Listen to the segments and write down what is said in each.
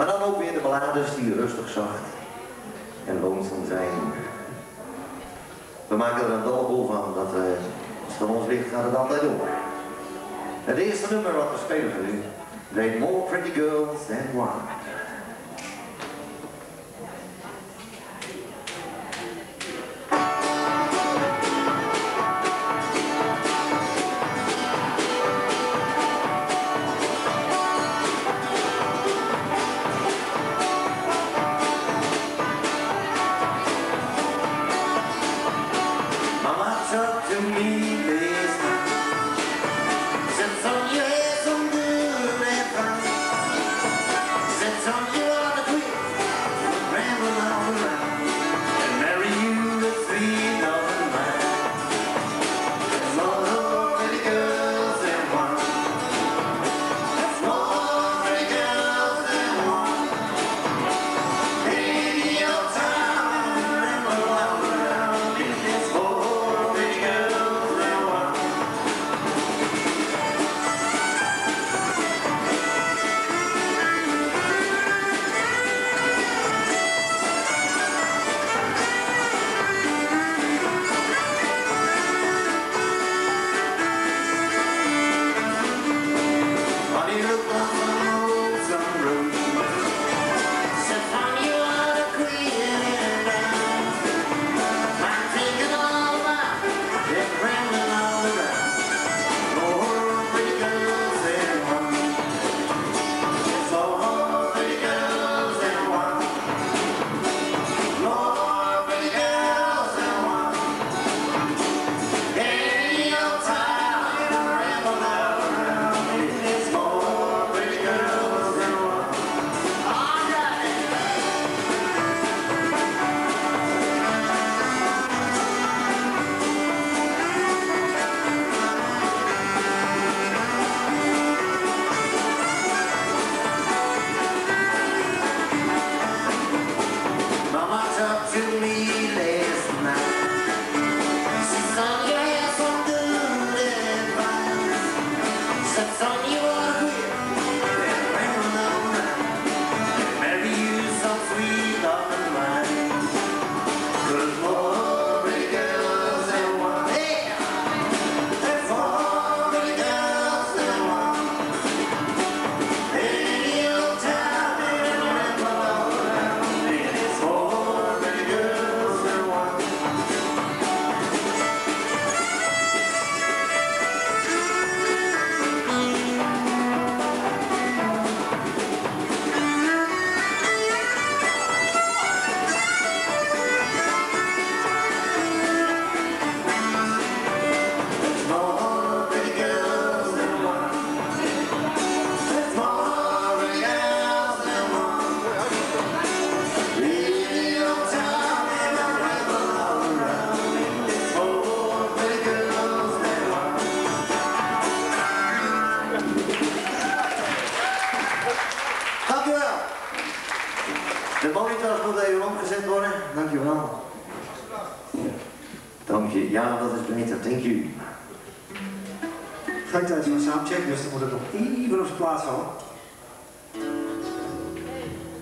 Maar dan ook weer de ballades die rustig zacht en loonzaam zijn. We maken er een dolle van dat uh, als het ons ligt gaat het altijd door. Het eerste nummer wat we spelen voor u, More Pretty Girls Than One.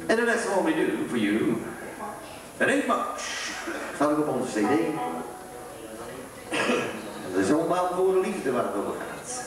And de that's all we do for you, En ain't much. Zal ik op onze cd. dat is voor de liefde waar het over gaat.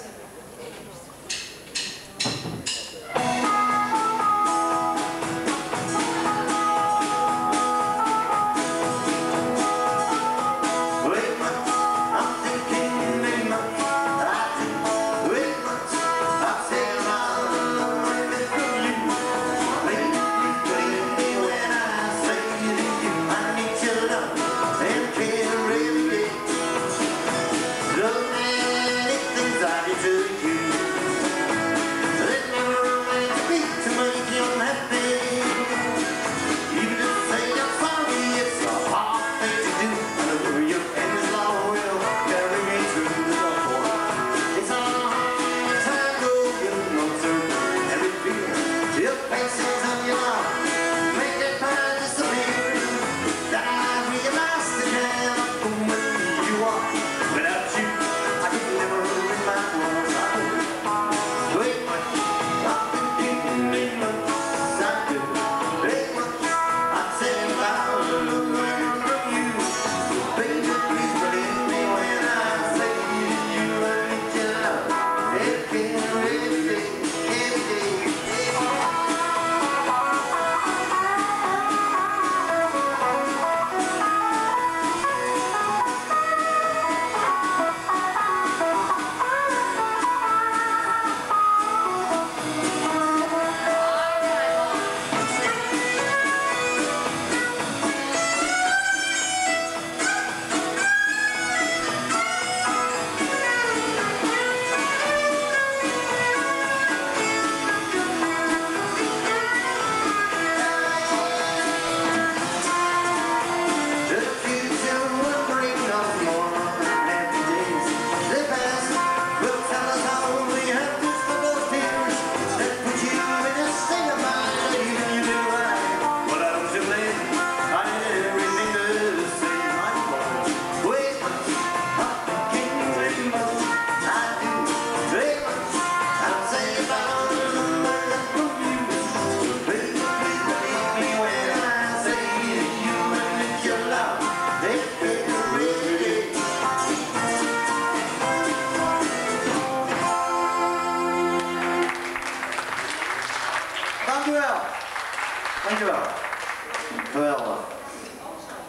Geweldig.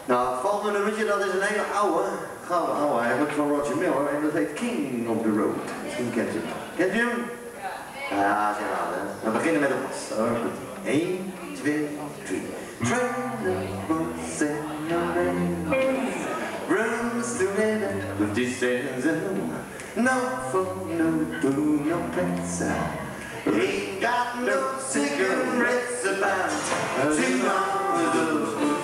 Nou, het volgende nummertje, dat is een hele oude, gouden oude eigenlijk, van Roger Miller. En dat heet King of the Road. Misschien kent u hem. Kent u hem? Ja, zeg maar. Hè. We beginnen met de bas. Oh, goed. 1, 2, 3. Trailer bus in the rain. Rooms together with distance No phone, no food, no place. Ain't got no cigarettes about. Two hours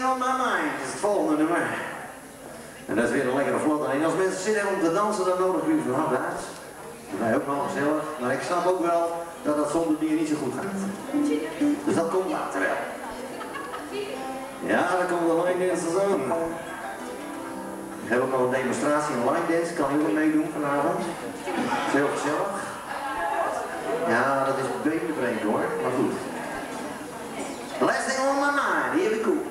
Thing on my mind is het volgende nummer. En dat is weer een lekkere vlot. En als mensen hebben om te dansen, dan nodig u van harte uit. Mij ook wel gezellig. Maar ik snap ook wel dat dat zonder bier niet zo goed gaat. Dus dat komt later wel. Ja, dat komt de line dance seizoen. Ik heb ook nog een demonstratie in line dance. Kan ook meedoen vanavond. Is heel gezellig. Ja, dat is benenbreek hoor. Maar goed. Last thing on my mind. Here we.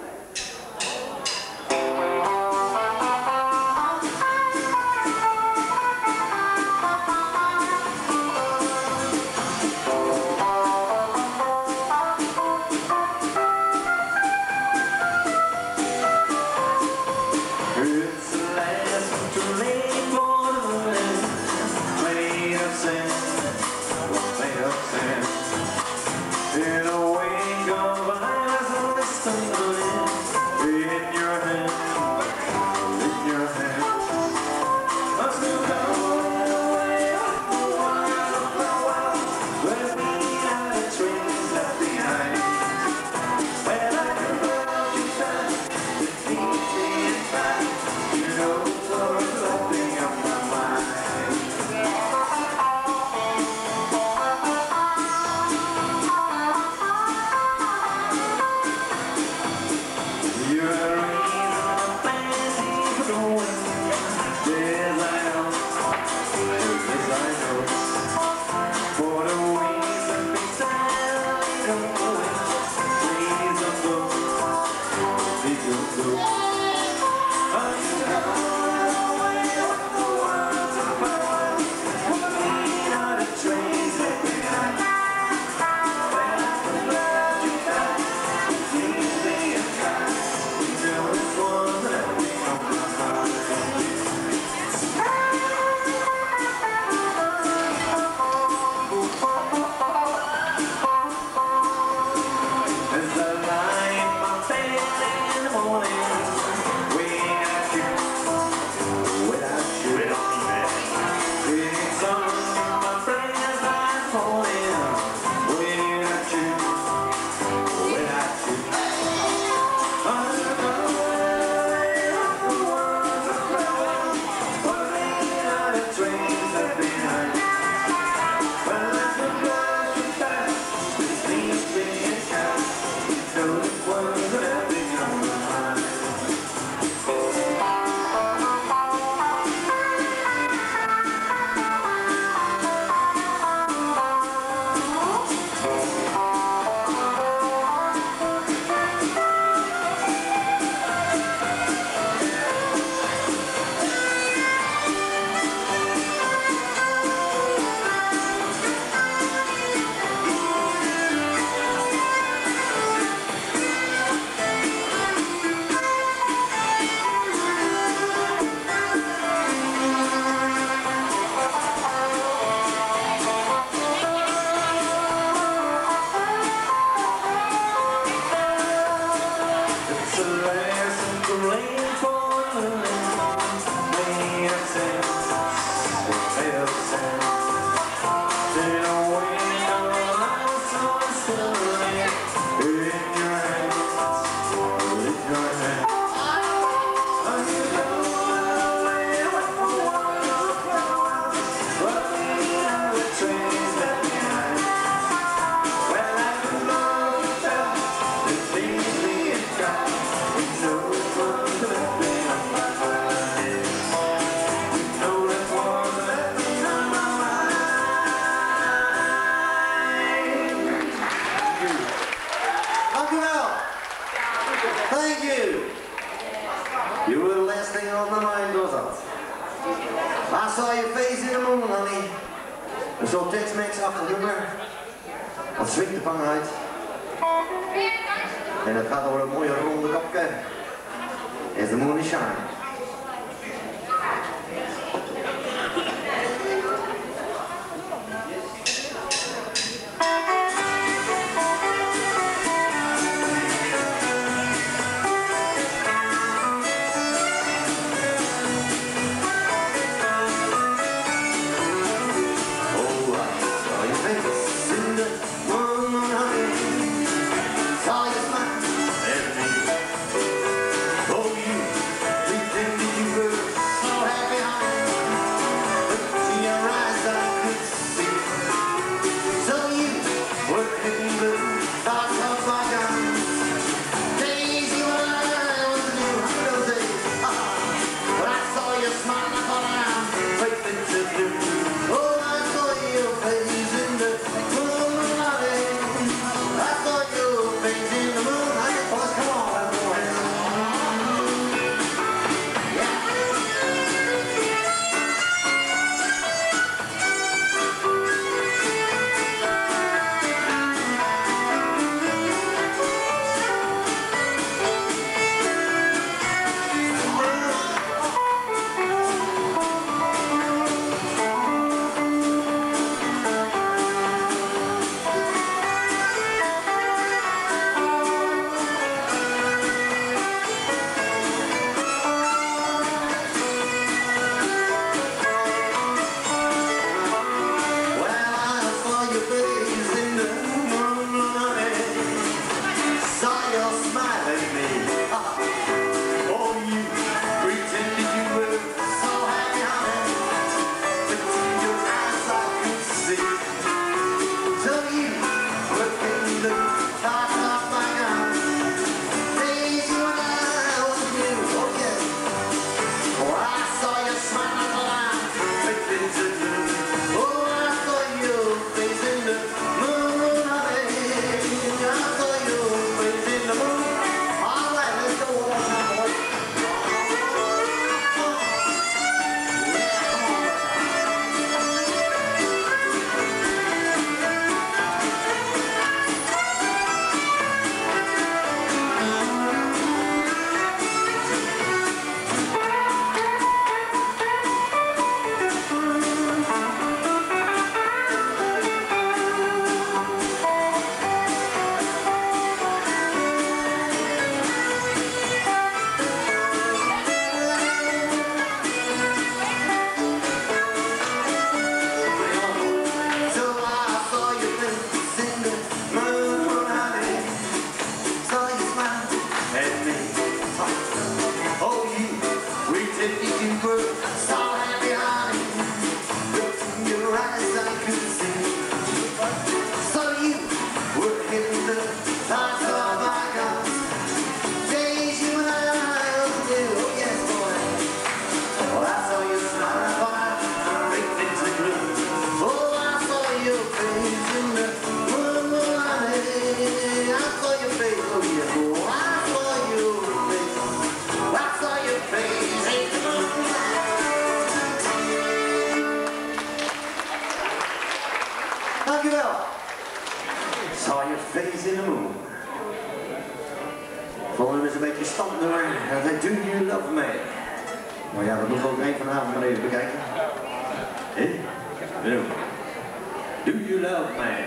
Do you love me?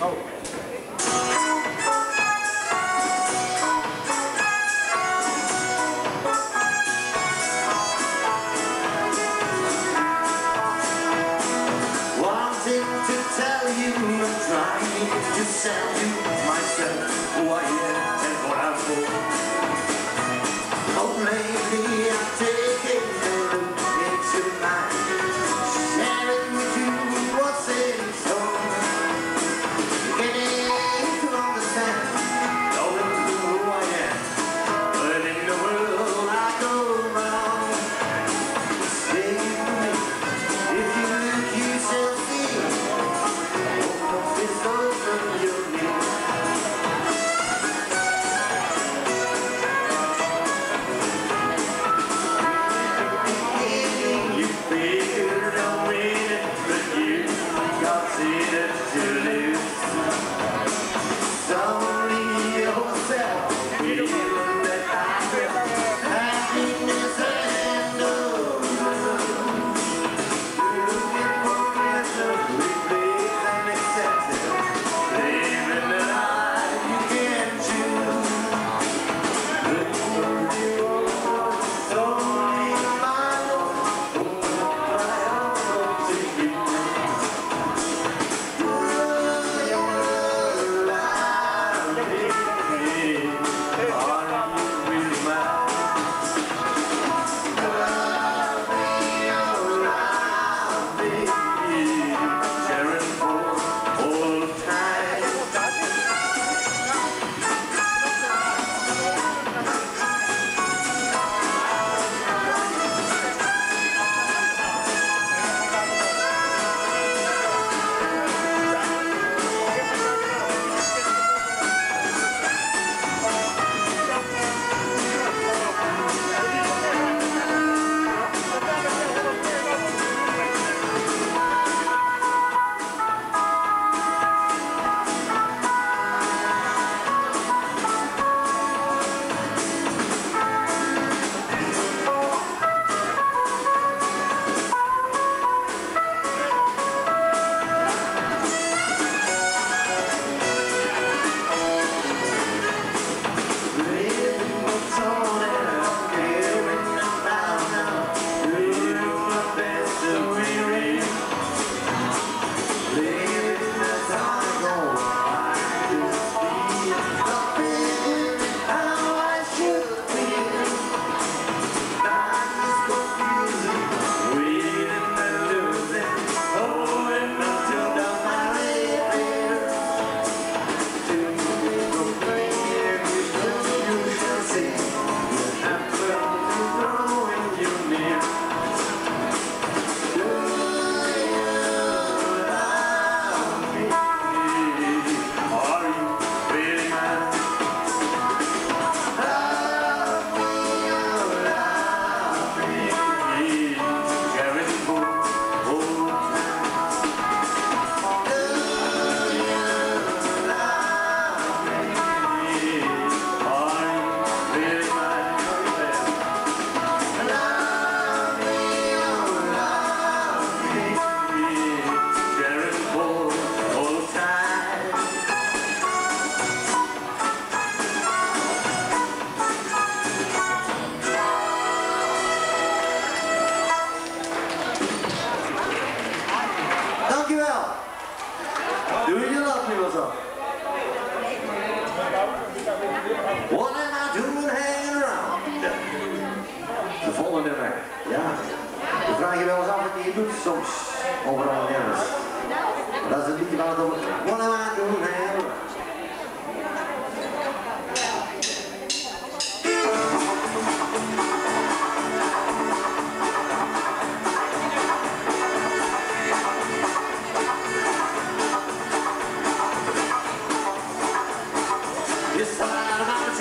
Oh.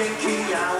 Out of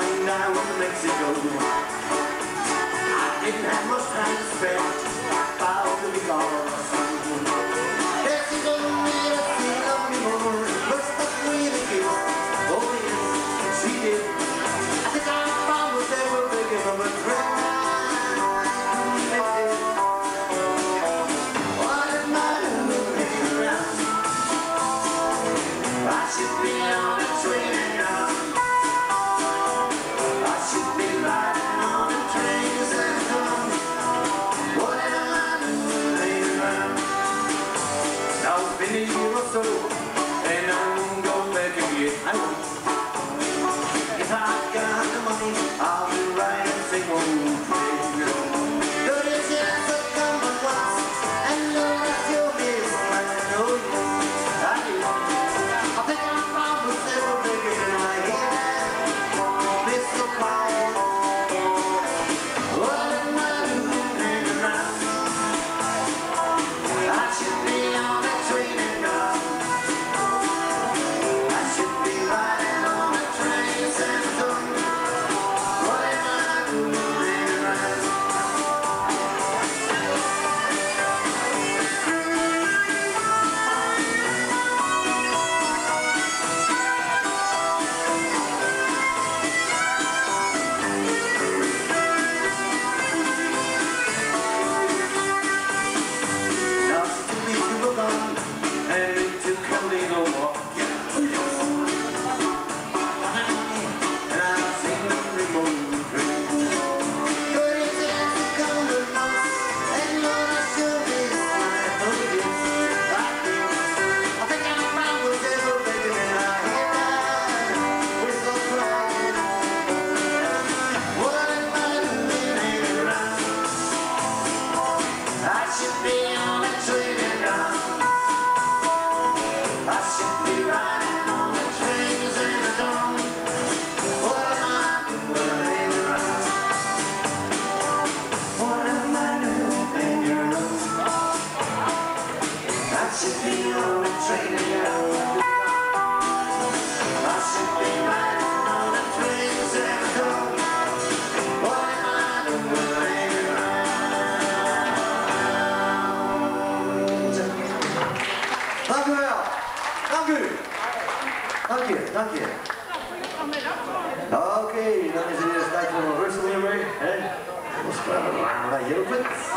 Dan spelen we